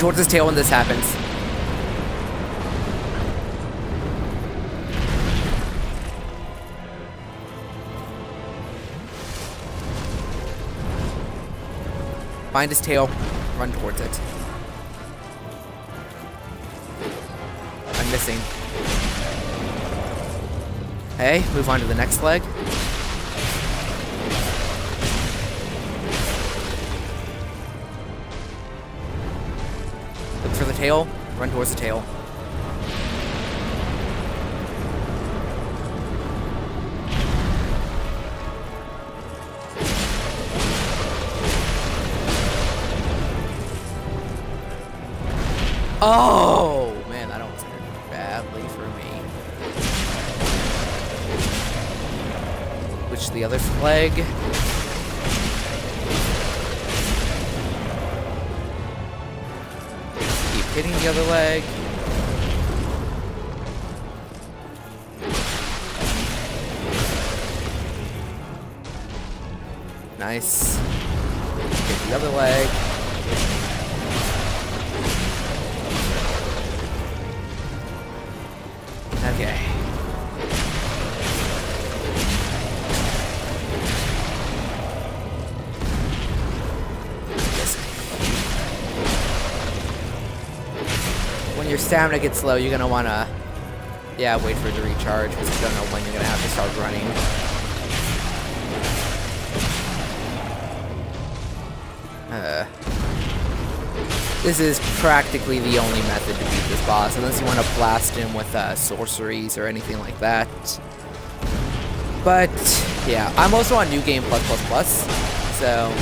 towards his tail when this happens. Find his tail, run towards it. I'm missing. Hey, move on to the next leg. Tail, run towards the tail. Oh, man, that almost ended badly for me. Which the other flag? Hitting the other leg. Nice. Hit the other leg. Stamina gets low, you're gonna wanna, yeah, wait for it to recharge because you don't know when you're gonna have to start running. Uh, this is practically the only method to beat this boss, unless you want to blast him with uh, sorceries or anything like that. But, yeah, I'm also on New Game Plus Plus Plus, so,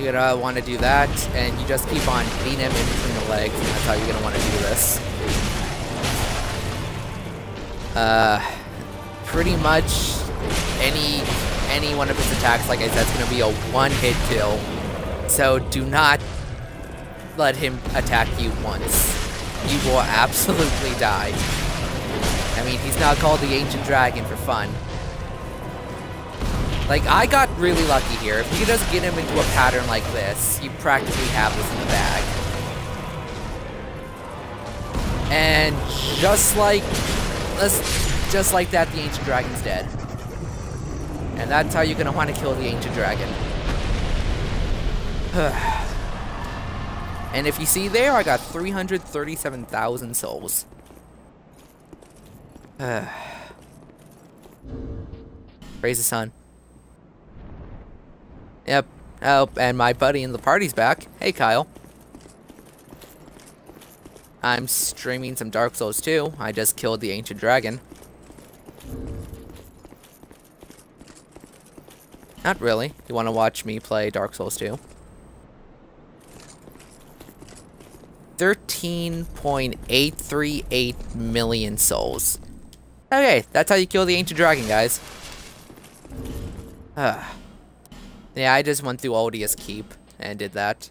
You're gonna want to do that, and you just keep on hitting him in between the legs, and that's how you're gonna want to do this. Uh, pretty much any any one of his attacks, like I said, is gonna be a one-hit kill. So do not let him attack you once. You will absolutely die. I mean, he's not called the Ancient Dragon for fun. Like, I got really lucky here. If you just get him into a pattern like this, you practically have this in the bag. And just like, just like that, the Ancient Dragon's dead. And that's how you're gonna want to kill the Ancient Dragon. and if you see there, I got 337,000 souls. Praise the sun. Yep. Oh, and my buddy in the party's back. Hey, Kyle. I'm streaming some Dark Souls too. I just killed the Ancient Dragon. Not really. You want to watch me play Dark Souls 2? 13.838 million souls. Okay, that's how you kill the Ancient Dragon, guys. Ah. Yeah, I just went through Aldia's Keep and did that.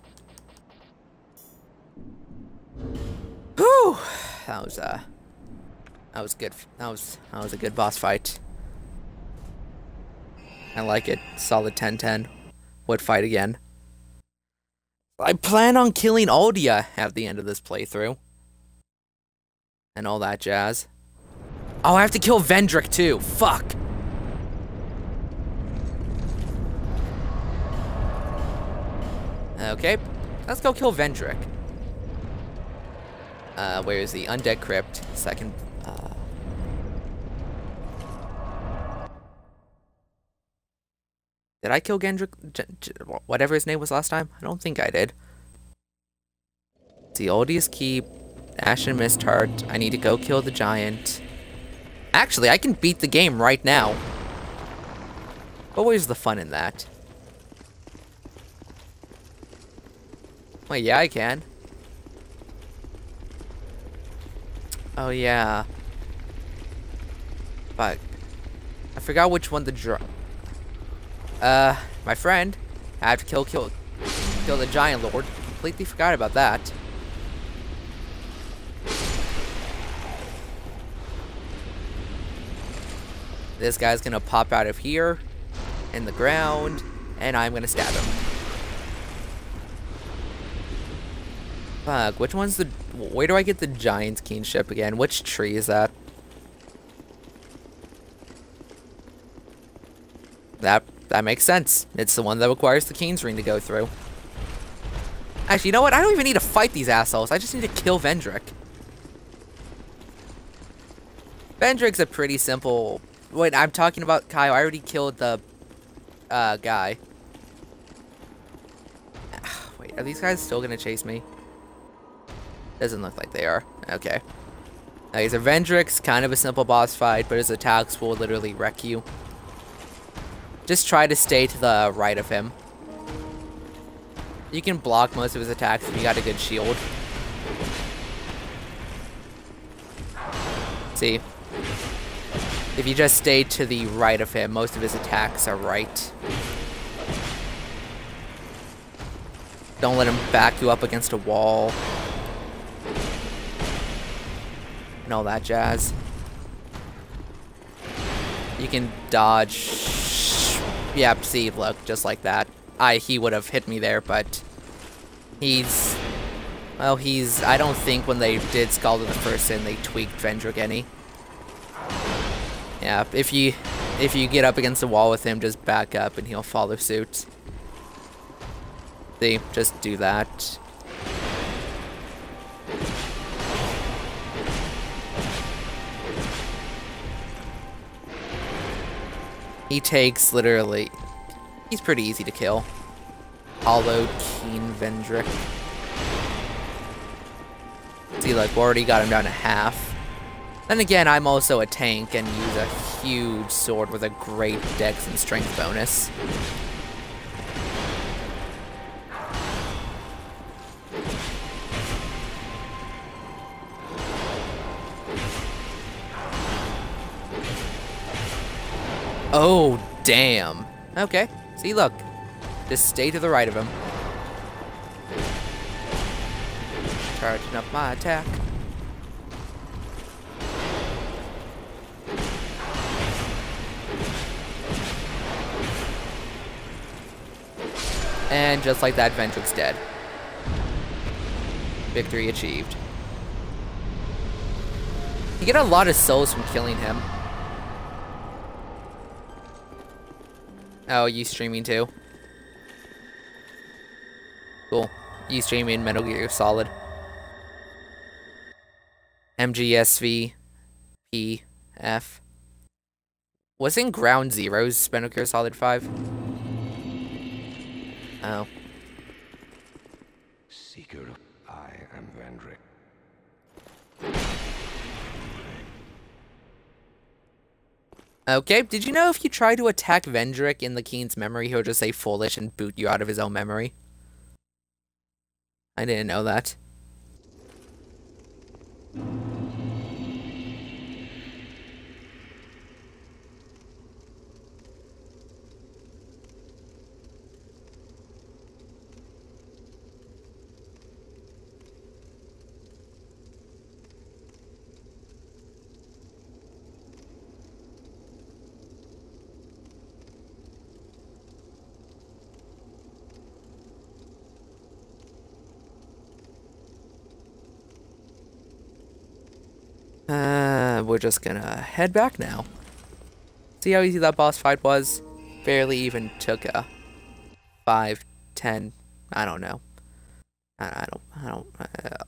Whew! That was, uh... That was good. That was, that was a good boss fight. I like it. Solid 10-10. Would fight again. I plan on killing Aldia at the end of this playthrough. And all that jazz. Oh, I have to kill Vendrick too. Fuck. Okay, let's go kill Vendrick. Uh, where is the Undead Crypt? Second, uh... Did I kill Gendrick? Whatever his name was last time? I don't think I did. The Aldia's Keep, Ashen Mist Heart. I need to go kill the giant. Actually, I can beat the game right now. But where's the fun in that? Wait, yeah, I can. Oh, yeah. But I forgot which one the draw. Uh, my friend. I have to kill, kill, kill the giant lord. Completely forgot about that. This guy's gonna pop out of here in the ground, and I'm gonna stab him. Fuck, which one's the... Where do I get the Giant's Kinship again? Which tree is that? That that makes sense. It's the one that requires the King's Ring to go through. Actually, you know what? I don't even need to fight these assholes. I just need to kill Vendrick. Vendrick's a pretty simple... Wait, I'm talking about Kyle. I already killed the uh, guy. Wait, are these guys still to chase me? Doesn't look like they are. Okay. Okay, so Vendrick's kind of a simple boss fight, but his attacks will literally wreck you. Just try to stay to the right of him. You can block most of his attacks if you got a good shield. See? If you just stay to the right of him, most of his attacks are right. Don't let him back you up against a wall. And all that jazz. You can dodge Yep, see, look, just like that. I he would have hit me there, but he's well, he's I don't think when they did Scholar of the First Sin they tweaked Vendrick. Yeah, if you if you get up against the wall with him, just back up and he'll follow suit. See, just do that. He takes literally... He's pretty easy to kill. Hollow King Vendrick. See, like, we already got him down to half. Then again, I'm also a tank and use a huge sword with a great dex and strength bonus. Oh, damn. Okay. See, look. Just stay to the right of him. Charging up my attack. And just like that, Vendrick's dead. Victory achieved. You get a lot of souls from killing him. Oh, you streaming too? Cool. You streaming Metal Gear Solid. MGSV PF. Was in Ground Zeroes Metal Gear Solid 5? Oh. Seeker, I am Vendrick. Oh, okay, did you know if you try to attack Vendrick in the King's memory, he'll just say foolish and boot you out of his own memory? I didn't know that. We're just gonna head back now. See how easy that boss fight was? Barely even took a five, ten, I don't know. I, don't, I don't, uh,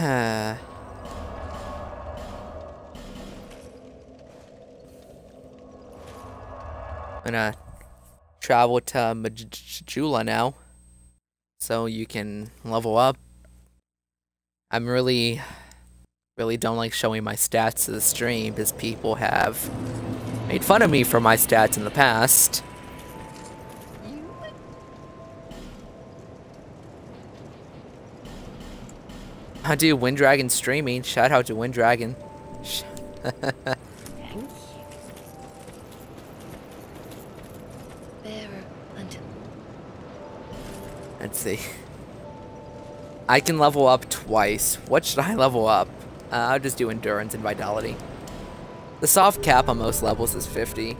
I'm gonna travel to Majula now, so you can level up I'm really, really don't like showing my stats to the stream because people have made fun of me for my stats in the past. I do Wind Dragon streaming. Shout out to Wind Dragon. Let's see. I can level up twice. What should I level up? Uh, I'll just do endurance and vitality. The soft cap on most levels is 50.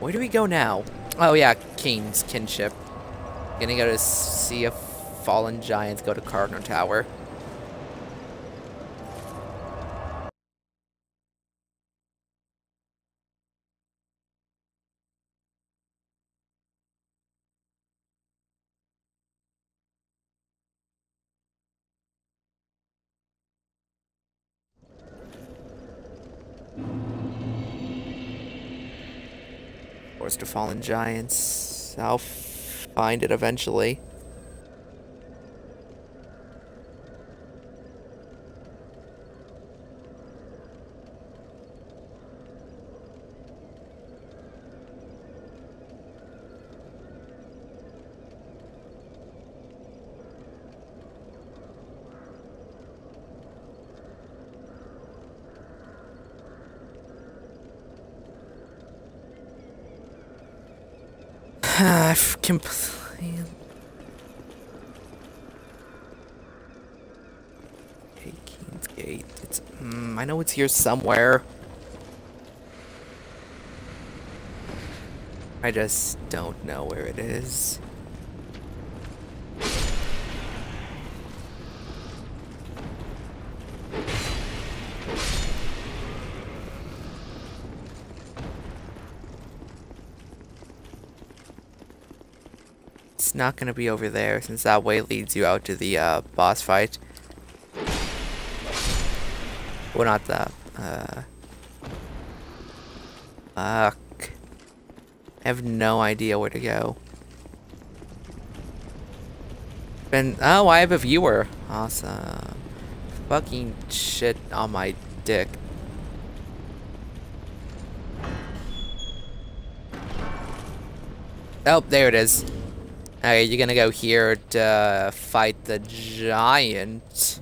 Where do we go now? Oh yeah, Kain's kinship. Gonna go to see if fallen giants go to Cardinal Tower. To fallen Giants. I'll find it eventually. Completely... Okay, King's Gate. It's, mm, I know it's here somewhere. I just don't know where it is. Not going to be over there since that way leads you out to the uh, boss fight. Well, not the... Uh, fuck. I have no idea where to go. And oh, I have a viewer. Awesome. Fucking shit on my dick. Oh, there it is. Okay, you're gonna go here to fight the giant.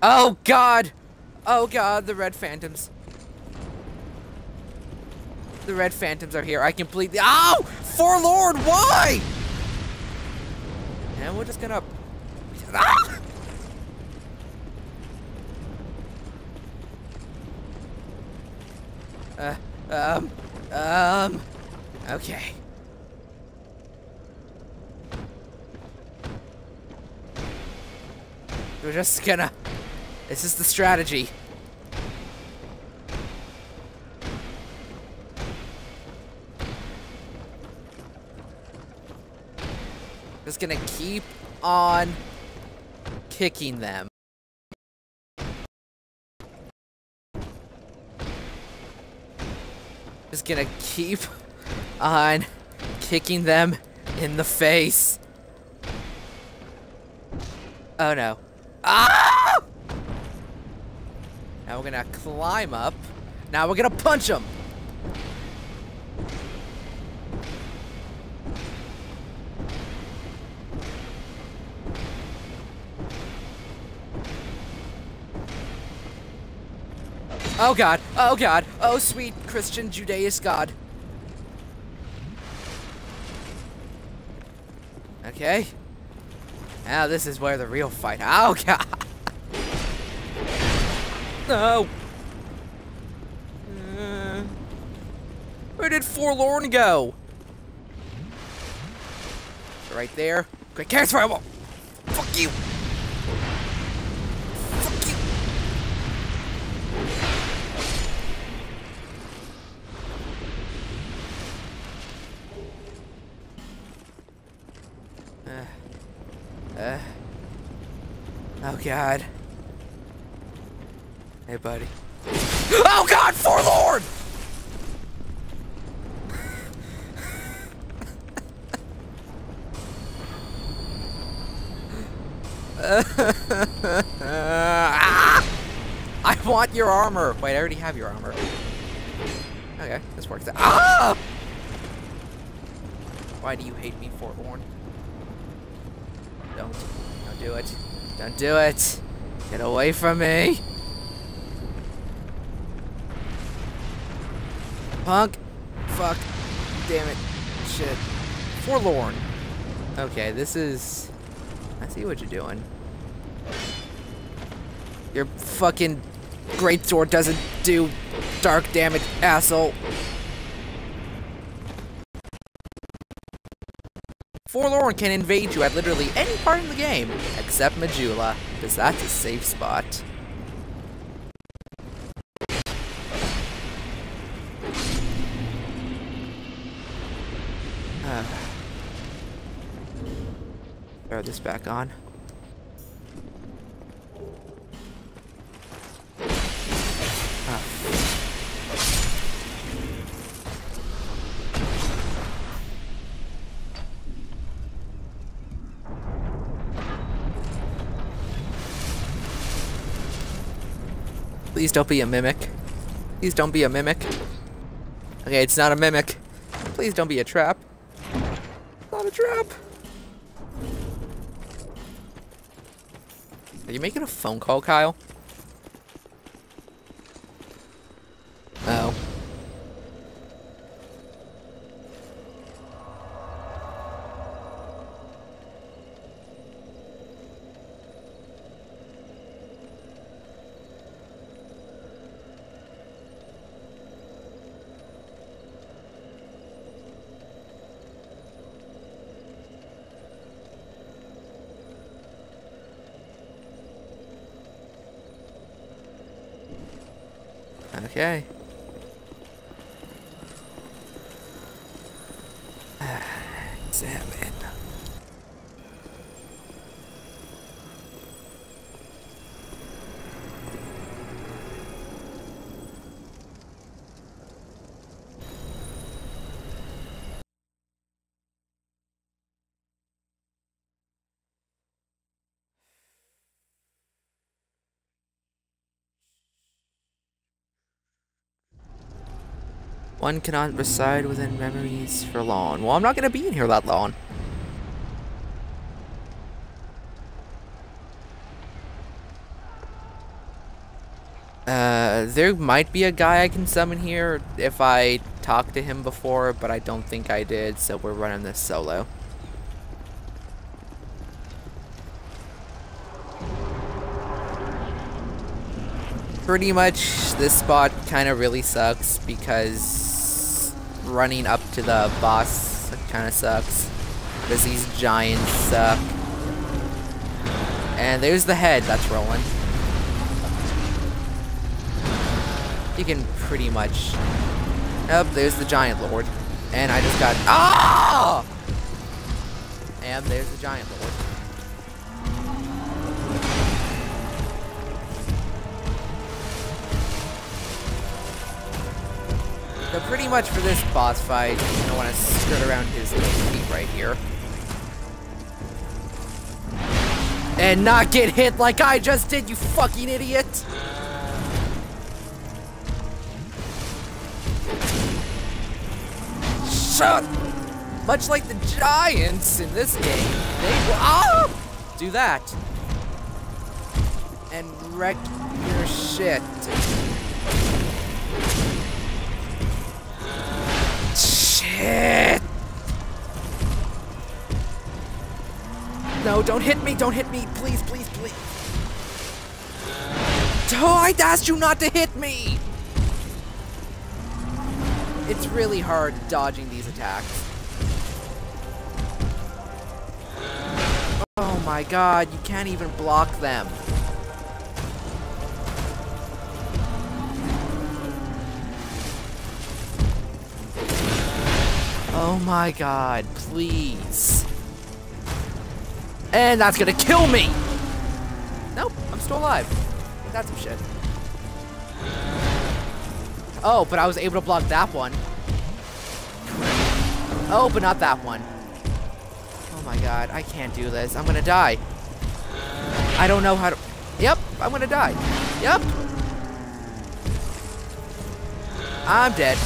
Oh god! Oh god, the red phantoms. The red phantoms are here. I completely- OW! Forlorn, why? And we're just gonna- ah! Uh, um, um, okay. We're just gonna... This is the strategy. Just gonna keep on kicking them. Just gonna keep on kicking them in the face. Oh no. Ah! Now we're gonna climb up. Now we're gonna punch him. Oh god, oh god, oh sweet Christian Judaist God. Okay. Now this is where the real fight. Oh god. No. Uh, where did Forlorn go? Right there. Quick! Fuck! Fuck you! Oh god. Hey, buddy. Oh god, Forlorn! I want your armor. Wait, I already have your armor. Okay, this works out. Ah! Why do you hate me, Forlorn? Don't. Don't do it. Don't do it. Get away from me. Punk. Fuck. Damn it. Shit. Forlorn. Okay, this is... I see what you're doing. Your fucking great sword doesn't do dark damage, asshole. Forlorn can invade you at literally any part in the game, except Majula, because that's a safe spot. Throw this back on. Please don't be a mimic. Please don't be a mimic. Okay, it's not a mimic. Please don't be a trap. Not a trap. Are you making a phone call, Kyle? Oh. Okay. Examine. One cannot reside within memories for long. Well, I'm not gonna be in here that long. Uh, there might be a guy I can summon here if I talked to him before, but I don't think I did, so we're running this solo. Pretty much, this spot kind of really sucks because running up to the boss kind of sucks because these giants suck. And there's the head that's rolling. You can pretty much... Nope, there's the giant lord. And I just got... Ah! And there's the giant lord. So pretty much for this boss fight, you're gonna want to skirt around his feet right here. And not get hit like I just did, you fucking idiot! Shut! Much like the giants in this game, they will ah! do that. And wreck your shit. No, don't hit me, don't hit me, please, please, please. Oh, I asked you not to hit me! It's really hard dodging these attacks. Oh my god, you can't even block them. Oh my god, please. And that's gonna kill me! Nope, I'm still alive. That's some shit. Oh, but I was able to block that one. Oh, but not that one. Oh my god, I can't do this. I'm gonna die. I don't know how to... Yep, I'm gonna die. Yep. I'm dead.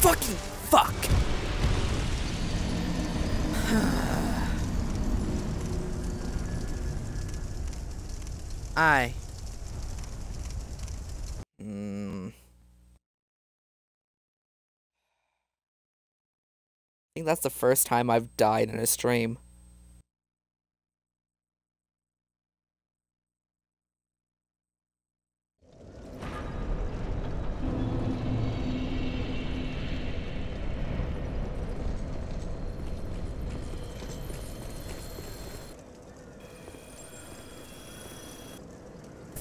Fucking fuck. I. Hmm. I think that's the first time I've died in a stream.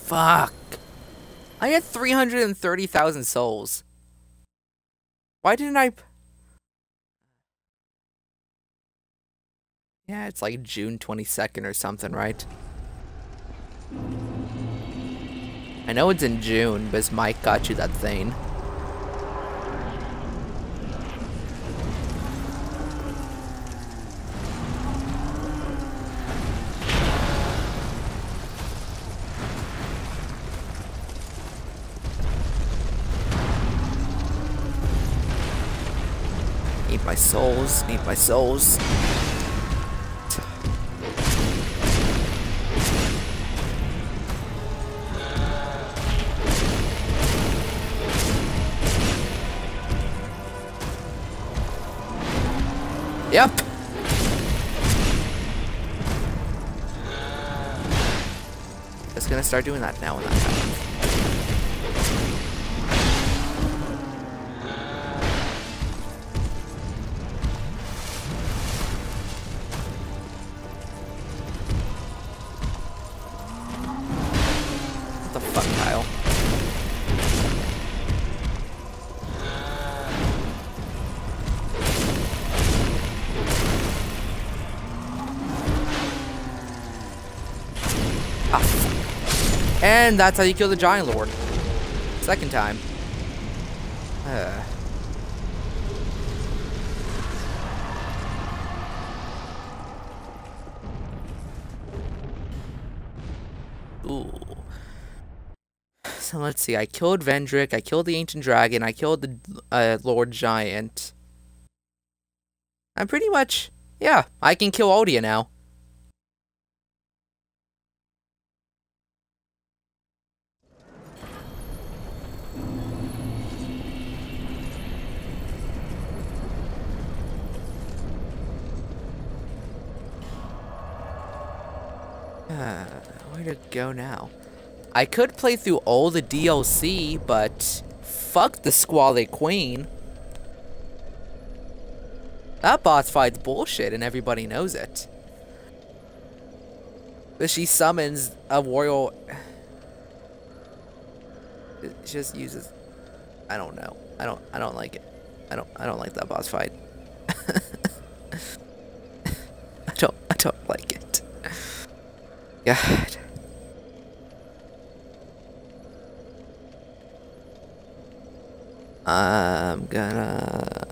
Fuck. I had 330,000 souls. Why didn't I... Yeah, it's like June 22nd or something, right? I know it's in June, because Mike got you that thing. Souls, need my souls. Yep. Just gonna start doing that now when that happens. And that's how you kill the Giant Lord. Second time. Uh. Ooh. So let's see. I killed Vendrick. I killed the Ancient Dragon. I killed the uh, Lord Giant. I'm pretty much... Yeah, I can kill Aldia now. Uh, where to go now? I could play through all the DLC, but fuck the Squalid Queen. That boss fight's bullshit and everybody knows it. But she summons a royal... It just uses... I don't know. I don't I don't like it. I don't I don't like that boss fight. I don't I don't like it. God. I'm gonna...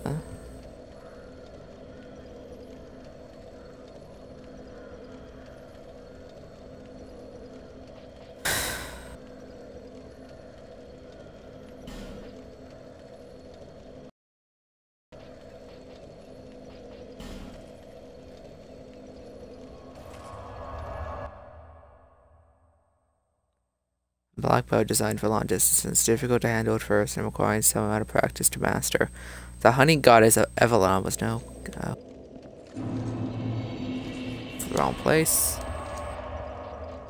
Black bow designed for long distances, difficult to handle at first and requiring some amount of practice to master. The hunting goddess of Evelyn was no uh, wrong place.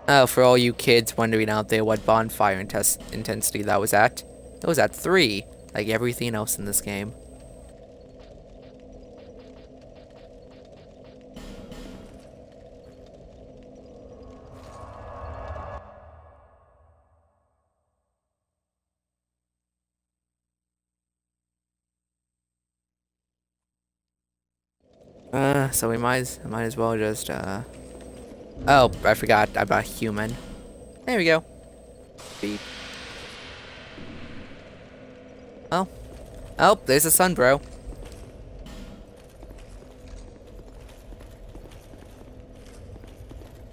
Oh, for all you kids wondering out there what bonfire intensity that was at, it was at 3, like everything else in this game. So we might as, might as well just uh. Oh, I forgot about human. There we go. Beep. Oh. Oh, there's the sun, bro.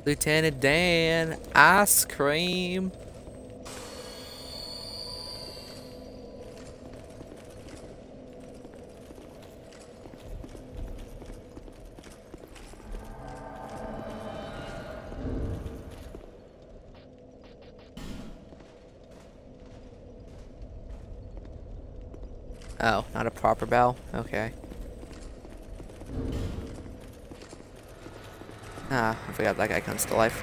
Lieutenant Dan, ice cream. Not a proper bell? Okay. Ah, I forgot that guy comes to life.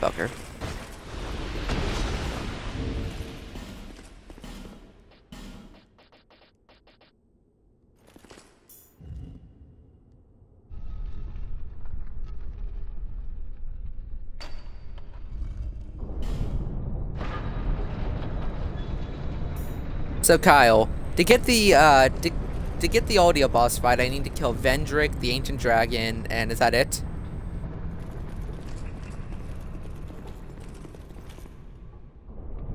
Fucker. So Kyle, to get the uh, to, to get the audio boss fight, I need to kill Vendrick, the Ancient Dragon, and is that it?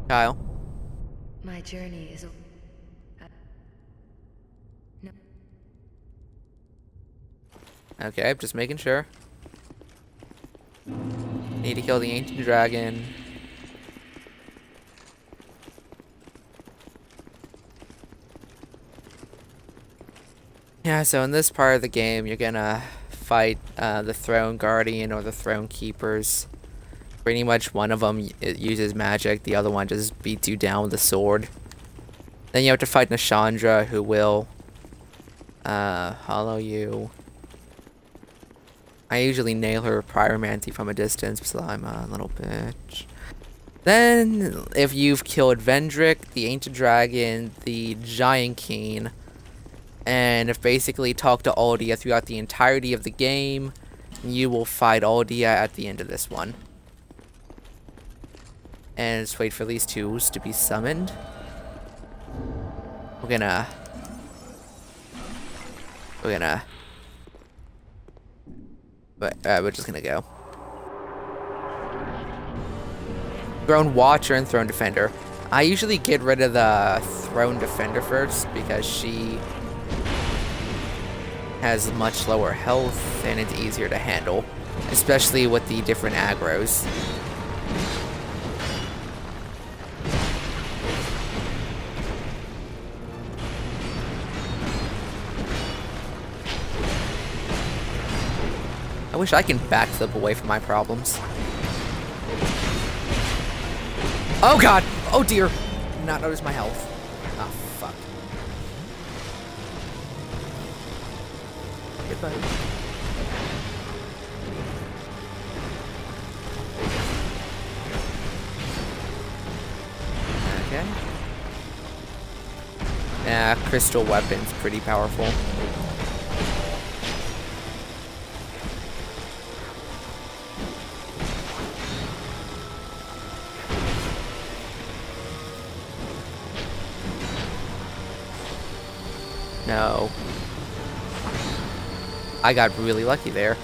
Kyle. My journey is. No. Okay, I'm just making sure. Need to kill the Ancient Dragon. Yeah, so in this part of the game, you're gonna fight uh, the Throne Guardian or the Throne Keepers. Pretty much one of them uses magic, the other one just beats you down with a sword. Then you have to fight Nashandra, who will uh, hollow you. I usually nail her pyromancy from a distance because I'm a little bitch. Then, if you've killed Vendrick, the Ancient Dragon, the Giant King, and basically talk to Aldia throughout the entirety of the game, you will fight Aldia at the end of this one. And just wait for these two to be summoned. We're gonna... We're gonna... But, uh, we're just gonna go. Throne Watcher and Throne Defender. I usually get rid of the Throne Defender first because she has much lower health and it's easier to handle, especially with the different aggros. I wish I can backflip away from my problems. Oh god! Oh dear! Not notice my health. Goodbye. Okay. Yeah, crystal weapon's pretty powerful. No. I got really lucky there.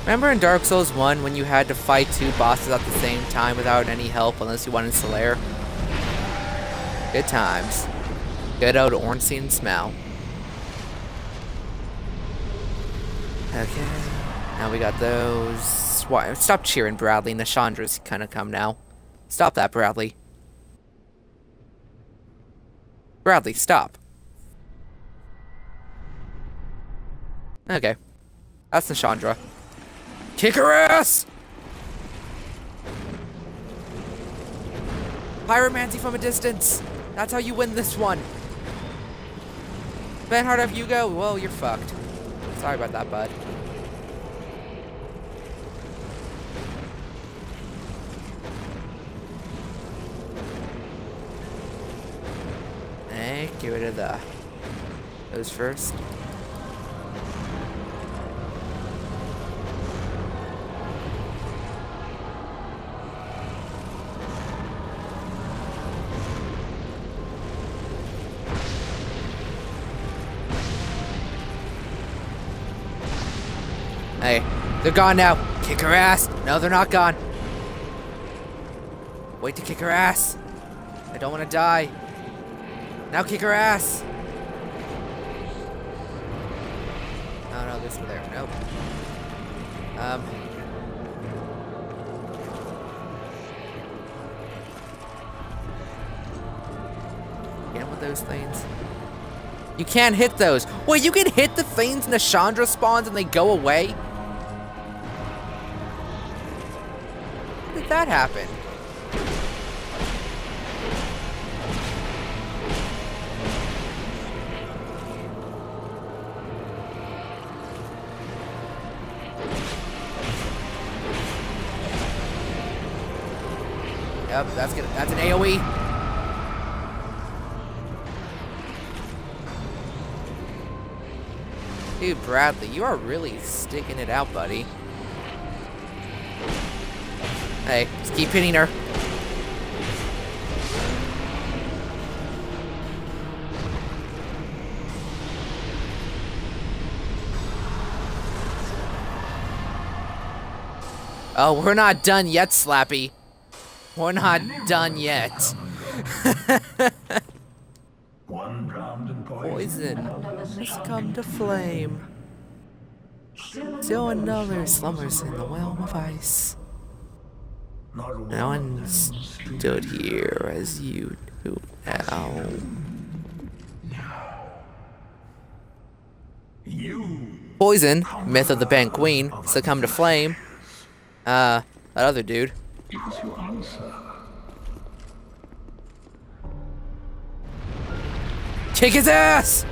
Remember in Dark Souls 1 when you had to fight two bosses at the same time without any help unless you wanted Solaire? Good times. Good old Ornstein Smough. Okay. Now we got those. Why? Stop cheering, Bradley. Nashandra's kind of come now. Stop that, Bradley. Bradley, stop. Okay. That's Nashandra. Kick her ass! Pyromancy from a distance. That's how you win this one. Benhart, if you go, well, you're fucked. Sorry about that, bud. Get rid of the those first. Hey, they're gone now. Kick her ass. No, they're not gone. Wait to kick her ass. I don't want to die. Now kick her ass! Oh no, this one there. Nope. Um. Again with those things. You can't hit those. Wait, you can hit the things Nashandra spawns and they go away? How did that happen? Yep, that's good. That's an AoE. Dude, Bradley, you are really sticking it out, buddy. Hey, just keep hitting her. Oh, we're not done yet, Slappy. We're not done yet. Poison has come to flame. Still another slumbers in the realm of ice. No one stood here as you do now. Poison, myth of the Bent Queen, succumbed to flame. Uh, that other dude. Kick his ass!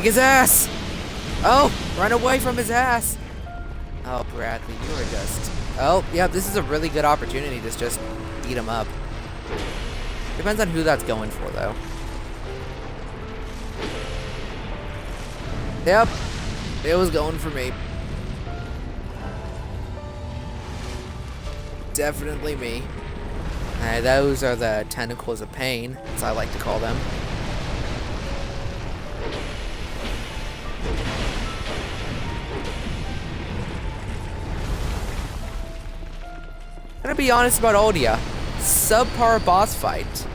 Kick his ass! Oh, run away from his ass! Oh, Bradley, you are just... Oh, yeah, this is a really good opportunity to just beat him up. Depends on who that's going for, though. Yep, it was going for me. Definitely me. Uh, those are the tentacles of pain, as I like to call them. Be honest about Aldia. Subpar boss fight.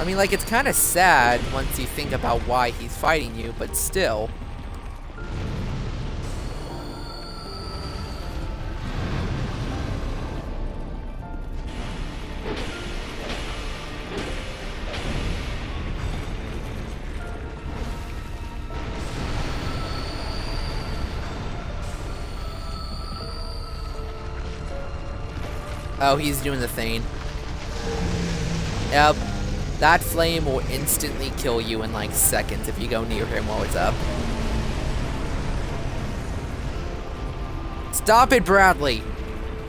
I mean, like, it's kind of sad once you think about why he's fighting you, but still. Oh, he's doing the thing. Yep. That flame will instantly kill you in like seconds if you go near him while it's up. Stop it, Bradley!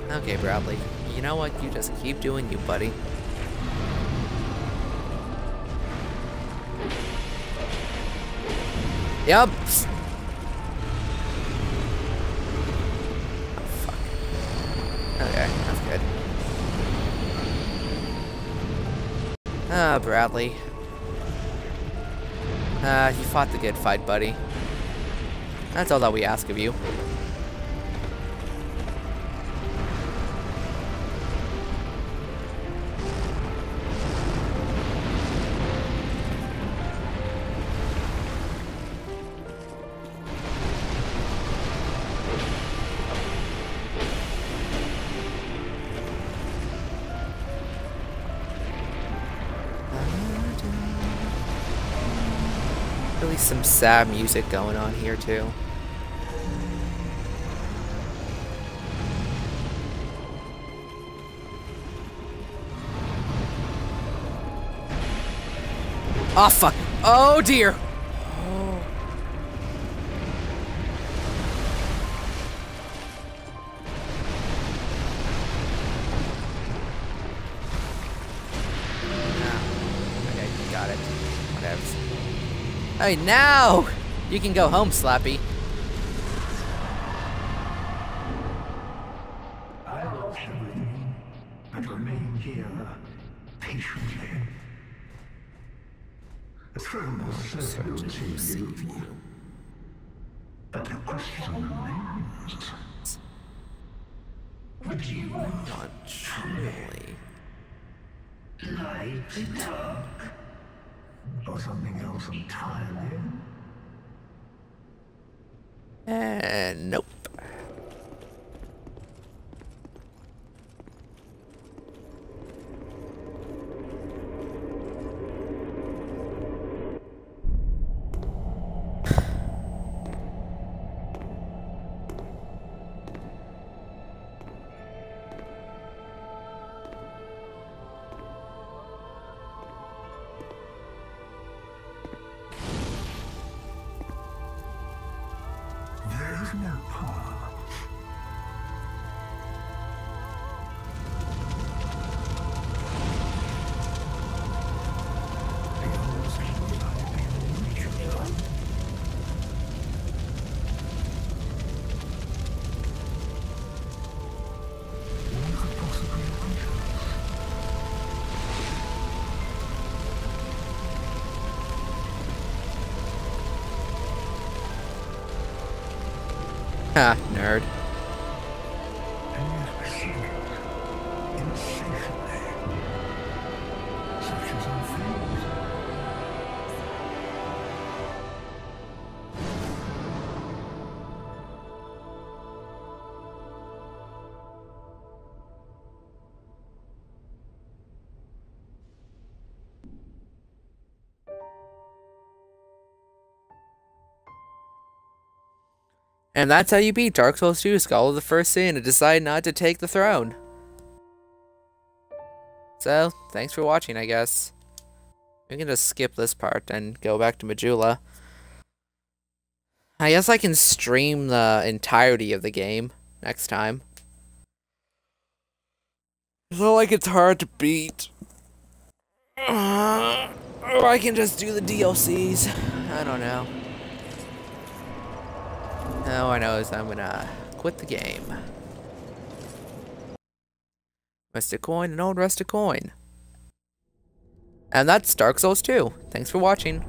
Okay, Bradley. You know what? You just keep doing you, buddy. Yep. Bradley. Ah, you fought the good fight, buddy. That's all that we ask of you. Some sad music going on here too. Oh fuck. Oh dear. Hey, now you can go home, Slappy. I lost everything remain here patiently. The throne was certain to receive you. But the question remains. Would you Not truly. Or something else entirely? And nope. Ha, nerd. Such as. And that's how you beat Dark Souls 2 Scholar of the First Sin and decide not to take the throne. So, thanks for watching, I guess. We can just skip this part and go back to Majula. I guess I can stream the entirety of the game next time. Not like it's hard to beat. Or I can just do the DLCs. I don't know. All I know is I'm gonna quit the game. Rusted coin, an old rusted coin. And that's Dark Souls 2. Thanks for watching.